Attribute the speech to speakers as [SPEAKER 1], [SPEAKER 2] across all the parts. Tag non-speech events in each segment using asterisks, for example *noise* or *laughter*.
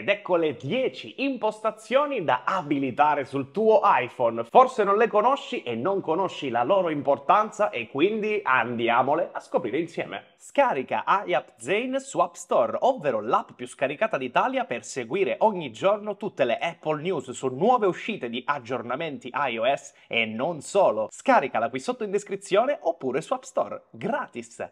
[SPEAKER 1] ed ecco le 10 impostazioni da abilitare sul tuo iPhone. Forse non le conosci e non conosci la loro importanza e quindi andiamole a scoprire insieme. Scarica iApp Zane su App Store, ovvero l'app più scaricata d'Italia per seguire ogni giorno tutte le Apple News su nuove uscite di aggiornamenti iOS e non solo. Scaricala qui sotto in descrizione oppure su App Store, gratis.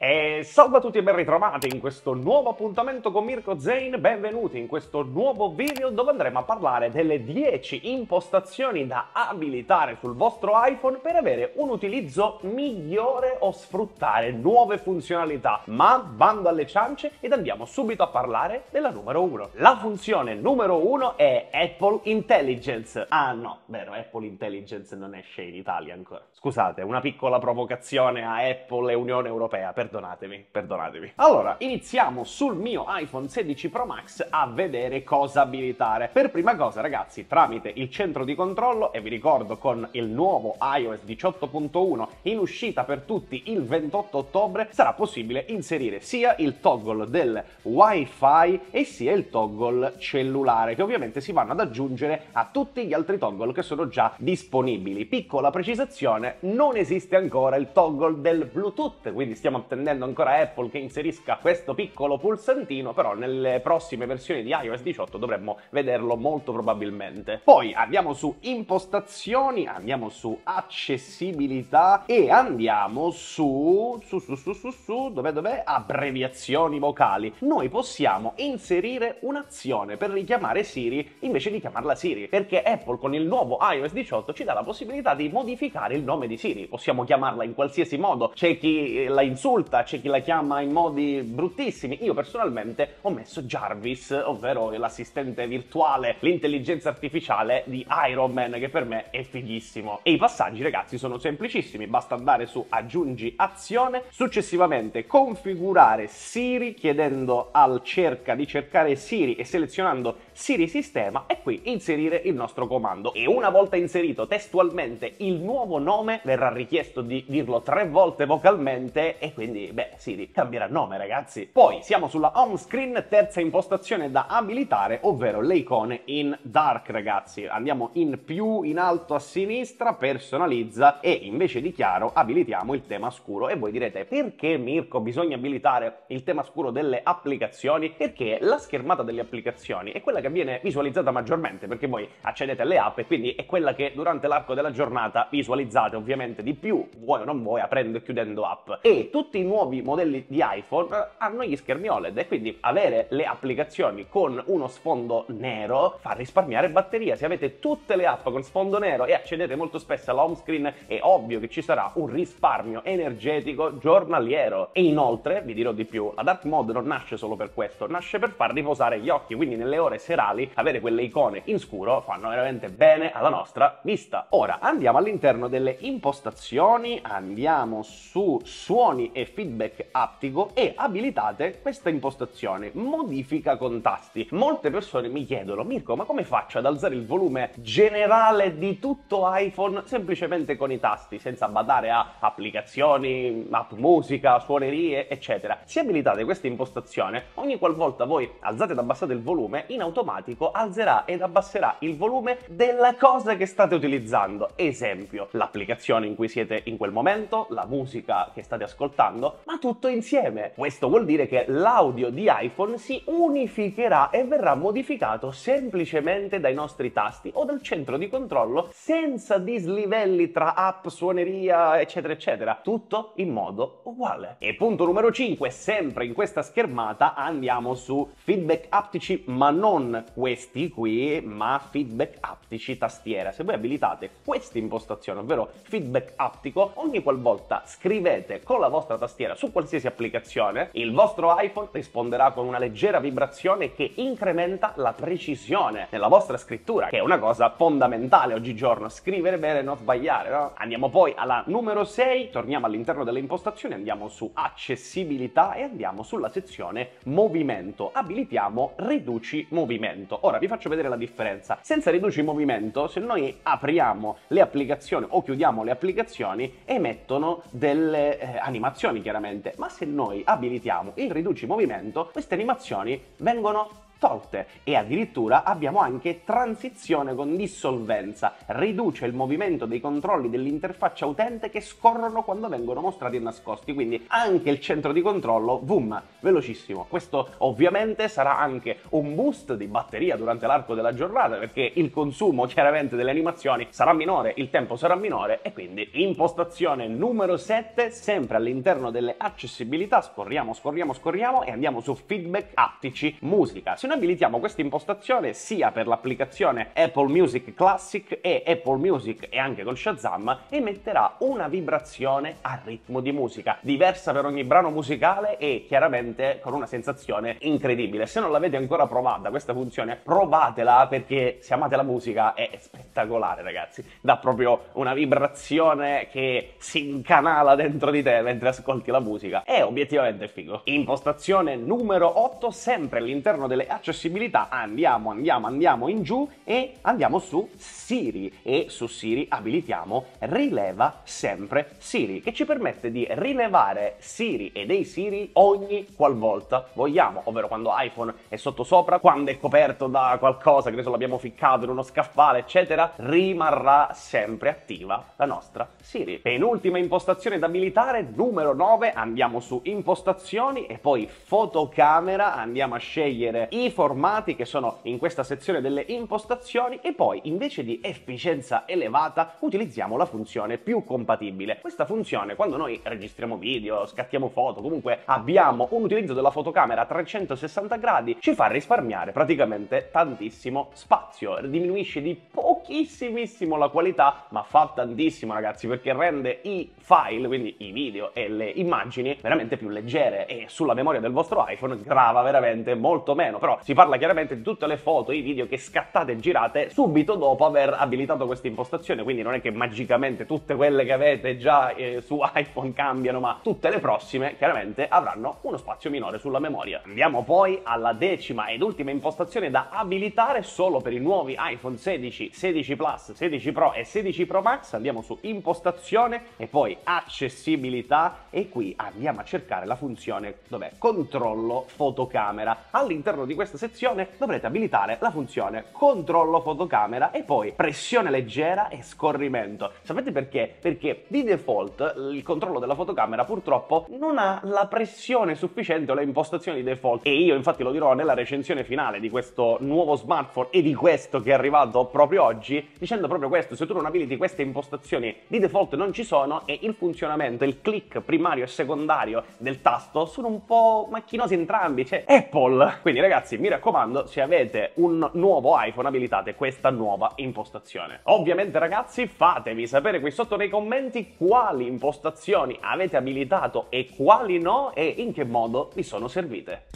[SPEAKER 1] E salve a tutti e ben ritrovati in questo nuovo appuntamento con Mirko Zane, benvenuti in questo nuovo video dove andremo a parlare delle 10 impostazioni da abilitare sul vostro iPhone per avere un utilizzo migliore o sfruttare nuove funzionalità. Ma bando alle ciance ed andiamo subito a parlare della numero 1. La funzione numero 1 è Apple Intelligence. Ah no, vero, Apple Intelligence non esce in Italia ancora. Scusate, una piccola provocazione a Apple e Unione Europea, perdonatemi, perdonatemi. Allora, iniziamo sul mio iPhone 16 Pro Max a vedere cosa abilitare. Per prima cosa, ragazzi, tramite il centro di controllo, e vi ricordo con il nuovo iOS 18.1 in uscita per tutti il 28 ottobre, sarà possibile inserire sia il toggle del Wi-Fi e sia il toggle cellulare, che ovviamente si vanno ad aggiungere a tutti gli altri toggle che sono già disponibili. Piccola precisazione, non esiste ancora il toggle del Bluetooth, quindi stiamo attendendo ancora Apple che inserisca questo piccolo pulsantino, però nelle prossime versioni di iOS 18 dovremmo vederlo molto probabilmente. Poi andiamo su impostazioni, andiamo su accessibilità e andiamo su su su su su su dove dove abbreviazioni vocali. Noi possiamo inserire un'azione per richiamare Siri invece di chiamarla Siri, perché Apple con il nuovo iOS 18 ci dà la possibilità di modificare il nome di Siri. Possiamo chiamarla in qualsiasi modo. C'è chi la insulta, c'è chi la chiama in modi bruttissimi. Io personalmente ho messo Jarvis, ovvero l'assistente virtuale, l'intelligenza artificiale di Iron Man, che per me è fighissimo. E i passaggi, ragazzi, sono semplicissimi. Basta andare su aggiungi azione, successivamente configurare Siri chiedendo al cerca di cercare Siri e selezionando Siri sistema e qui inserire il nostro comando. E una volta inserito testualmente il nuovo nome verrà richiesto di dirlo tre volte vocalmente e quindi, beh, Siri cambierà nome, ragazzi. Poi siamo sulla home screen, terza impostazione da abilitare, ovvero le icone in dark, ragazzi. Andiamo in più in alto a sinistra, personalizza e invece di chiaro abilitiamo il tema scuro. E voi direte, perché Mirko bisogna abilitare il tema scuro delle applicazioni? Perché la schermata delle applicazioni è quella che viene visualizzata maggiormente, perché voi accedete alle app e quindi è quella che durante l'arco della giornata visualizzate ovviamente di più, vuoi o non vuoi, aprendo e chiudendo app. E tutti i nuovi modelli di iPhone hanno gli schermi OLED e quindi avere le applicazioni con uno sfondo nero fa risparmiare batteria. Se avete tutte le app con sfondo nero e accedete molto spesso alla home screen, è ovvio che ci sarà un risparmio energetico giornaliero. E inoltre, vi dirò di più, la dark mode non nasce solo per questo, nasce per far riposare gli occhi, quindi nelle ore serali avere quelle icone in scuro fanno veramente bene alla nostra vista. Ora andiamo all'interno delle impostazioni, andiamo su suoni e feedback aptico e abilitate questa impostazione, modifica con tasti. Molte persone mi chiedono, Mirko, ma come faccio ad alzare il volume generale di tutto iPhone semplicemente con i tasti, senza badare a applicazioni, app musica, suonerie, eccetera? Se abilitate questa impostazione, ogni qualvolta voi alzate ed abbassate il volume, in automatico alzerà ed abbasserà il volume della cosa che state utilizzando. Esempio, l'applicazione in cui siete in quel momento, la musica che state ascoltando, ma tutto insieme. Questo vuol dire che l'audio di iPhone si unificherà e verrà modificato semplicemente dai nostri tasti o dal centro di controllo senza dislivelli tra app, suoneria, eccetera, eccetera. Tutto in modo uguale. E punto numero 5, sempre in questa schermata andiamo su feedback aptici, ma non questi qui, ma feedback aptici tastiera. Se voi abilitate questa impostazione, ovvero feedback aptico, ogni qualvolta scrivete con la vostra tastiera su qualsiasi applicazione, il vostro iPhone risponderà con una leggera vibrazione che incrementa la precisione nella vostra scrittura, che è una cosa fondamentale oggigiorno, scrivere bene e non sbagliare, no? Andiamo poi alla numero 6, torniamo all'interno delle impostazioni, andiamo su accessibilità e andiamo sulla sezione movimento. Abilitiamo riduci movimento movimento. Ora vi faccio vedere la differenza. Senza riduce movimento, se noi apriamo le applicazioni o chiudiamo le applicazioni, emettono delle eh, animazioni chiaramente, ma se noi abilitiamo il riduci movimento, queste animazioni vengono tolte e addirittura abbiamo anche transizione con dissolvenza, riduce il movimento dei controlli dell'interfaccia utente che scorrono quando vengono mostrati e nascosti, quindi anche il centro di controllo, boom, velocissimo. Questo ovviamente sarà anche un boost di batteria durante l'arco della giornata perché il consumo chiaramente delle animazioni sarà minore, il tempo sarà minore e quindi impostazione numero 7 sempre all'interno delle accessibilità, scorriamo, scorriamo, scorriamo e andiamo su feedback aptici musica. Se noi abilitiamo questa impostazione sia per l'applicazione Apple Music Classic e Apple Music e anche con Shazam, emetterà una vibrazione a ritmo di musica, diversa per ogni brano musicale e chiaramente con una sensazione incredibile. Se non l'avete ancora provata questa funzione, provatela perché se amate la musica è spettacolare, ragazzi. Dà proprio una vibrazione che si incanala dentro di te mentre ascolti la musica. È obiettivamente figo. Impostazione numero 8, sempre all'interno delle accessibilità. Andiamo, andiamo, andiamo in giù e andiamo su Siri. E su Siri abilitiamo rileva sempre Siri che ci permette di rilevare Siri e dei Siri ogni qualvolta vogliamo, ovvero quando iPhone è sotto sopra, quando è coperto da qualcosa, che ne so, l'abbiamo ficcato in uno scaffale, eccetera, rimarrà sempre attiva la nostra Siri. Penultima impostazione da abilitare, numero 9, andiamo su impostazioni e poi fotocamera, andiamo a scegliere i formati che sono in questa sezione delle impostazioni e poi invece di efficienza elevata utilizziamo la funzione più compatibile. Questa funzione quando noi registriamo video, scattiamo foto, comunque abbiamo un utilizzo della fotocamera a 360 gradi, ci fa risparmiare praticamente tantissimo spazio, diminuisce di pochissimissimo la qualità, ma fa tantissimo ragazzi perché rende i file, quindi i video e le immagini veramente più leggere. E sulla memoria del vostro iPhone grava veramente molto meno, però si parla chiaramente di tutte le foto, i video che scattate e girate subito dopo aver abilitato questa impostazione, quindi non è che magicamente tutte quelle che avete già eh, su *laughs* iPhone cambiano, ma tutte le prossime chiaramente avranno uno spazio minore sulla memoria. Andiamo poi alla decima ed ultima impostazione da abilitare solo per i nuovi iPhone 16, 16 Plus, 16 Pro e 16 Pro Max. Andiamo su impostazione e poi accessibilità e qui andiamo a cercare la funzione dov'è controllo fotocamera. All'interno di questa sezione dovrete abilitare la funzione controllo fotocamera e poi pressione leggera e scorrimento. Sapete perché? Perché di default il controllo della fotocamera purtroppo non ha la pressione sufficiente o le impostazioni di default e io infatti lo dirò nella recensione finale di questo nuovo smartphone e di questo che è arrivato proprio oggi dicendo proprio questo se tu non abiliti queste impostazioni di default non ci sono e il funzionamento il click primario e secondario del tasto sono un po' macchinosi entrambi cioè Apple quindi ragazzi mi raccomando, se avete un nuovo iPhone abilitate questa nuova impostazione. Ovviamente ragazzi, fatevi sapere qui sotto nei commenti quali impostazioni avete abilitato e quali no e in che modo vi sono servite.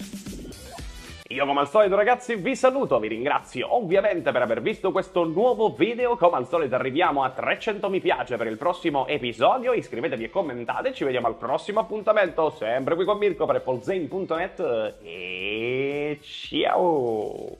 [SPEAKER 1] Io come al solito ragazzi vi saluto, vi ringrazio ovviamente per aver visto questo nuovo video, come al solito arriviamo a 300 mi piace per il prossimo episodio, iscrivetevi e commentate, ci vediamo al prossimo appuntamento, sempre qui con Mirko per applezane.net e ciao!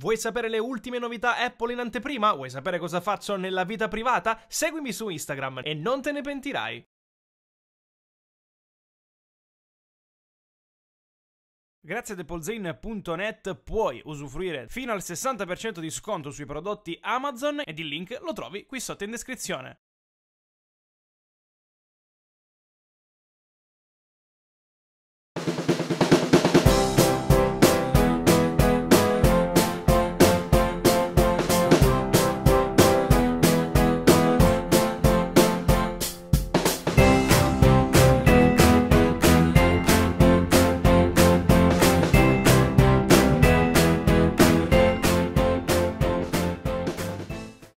[SPEAKER 2] Vuoi sapere le ultime novità Apple in anteprima? Vuoi sapere cosa faccio nella vita privata? Seguimi su Instagram e non te ne pentirai. Grazie ad applezane.net puoi usufruire fino al 60% di sconto sui prodotti Amazon ed il link lo trovi qui sotto in descrizione.